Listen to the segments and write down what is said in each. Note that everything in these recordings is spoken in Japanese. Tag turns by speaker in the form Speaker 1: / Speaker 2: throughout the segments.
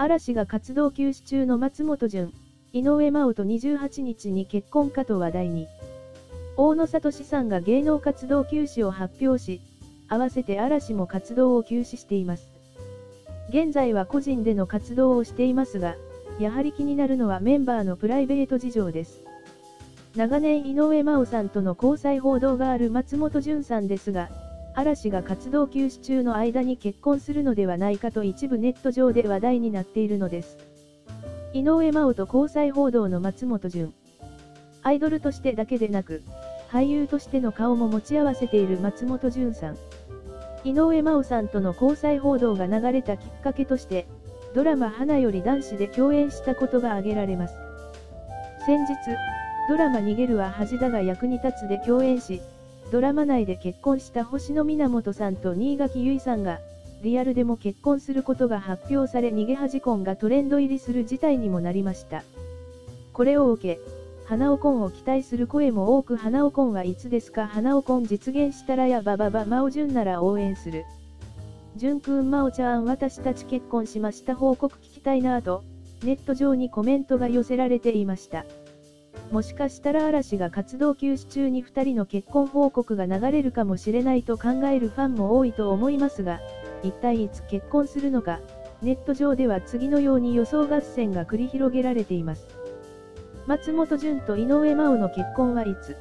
Speaker 1: 嵐が活動休止中の松本潤、井上真央と28日に結婚かと話題に。大野聡さんが芸能活動休止を発表し、合わせて嵐も活動を休止しています。現在は個人での活動をしていますが、やはり気になるのはメンバーのプライベート事情です。長年井上真央さんとの交際報道がある松本潤さんですが、嵐が活動休止中の間に結婚するのではないかと一部ネット上で話題になっているのです。井上真央と交際報道の松本潤。アイドルとしてだけでなく、俳優としての顔も持ち合わせている松本潤さん。井上真央さんとの交際報道が流れたきっかけとして、ドラマ花より男子で共演したことが挙げられます。先日、ドラマ逃げるは恥だが役に立つで共演し、ドラマ内で結婚した星野源さんと新垣結衣さんが、リアルでも結婚することが発表され逃げ恥婚がトレンド入りする事態にもなりました。これを受け、花尾婚を期待する声も多く花尾婚はいつですか花尾婚実現したらやばばば真央純なら応援する。純くん真央ちゃん私たち結婚しました報告聞きたいなぁと、ネット上にコメントが寄せられていました。もしかしたら嵐が活動休止中に2人の結婚報告が流れるかもしれないと考えるファンも多いと思いますが、一体いつ結婚するのか、ネット上では次のように予想合戦が繰り広げられています。松本潤と井上真央の結婚はいつ？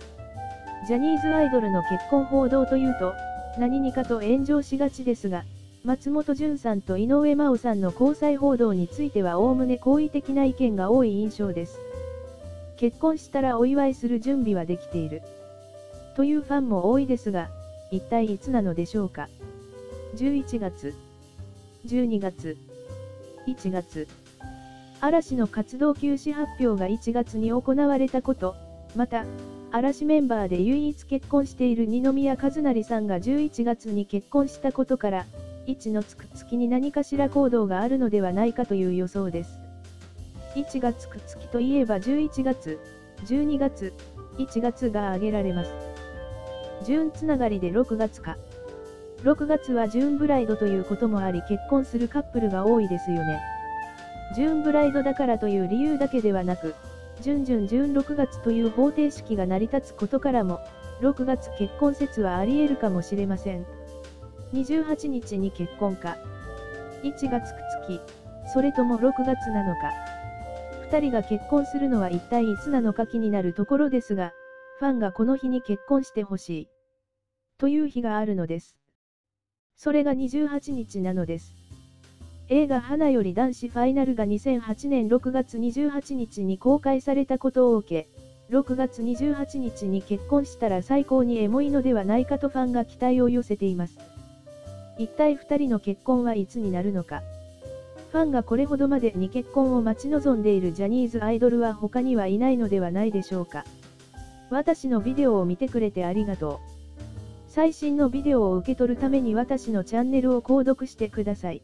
Speaker 1: ジャニーズアイドルの結婚報道というと、何にかと炎上しがちですが、松本潤さんと井上真央さんの交際報道についてはおおむね好意的な意見が多い印象です。結婚したらお祝いする準備はできている。というファンも多いですが、一体いつなのでしょうか。11月、12月、1月。嵐の活動休止発表が1月に行われたこと、また、嵐メンバーで唯一結婚している二宮和也さんが11月に結婚したことから、1のつく月に何かしら行動があるのではないかという予想です。1がつく月といえば11月、12月、1月が挙げられます。順つながりで6月か。6月はジューンブライドということもあり結婚するカップルが多いですよね。ジューンブライドだからという理由だけではなく、準々準6月という方程式が成り立つことからも、6月結婚説はあり得るかもしれません。28日に結婚か。1月く月、それとも6月なのか。2人が結婚するのは一体いつなのか気になるところですが、ファンがこの日に結婚してほしい。という日があるのです。それが28日なのです。映画花より男子ファイナルが2008年6月28日に公開されたことを受け、6月28日に結婚したら最高にエモいのではないかとファンが期待を寄せています。一体2人の結婚はいつになるのか。ファンがこれほどまでに結婚を待ち望んでいるジャニーズアイドルは他にはいないのではないでしょうか。私のビデオを見てくれてありがとう。最新のビデオを受け取るために私のチャンネルを購読してください。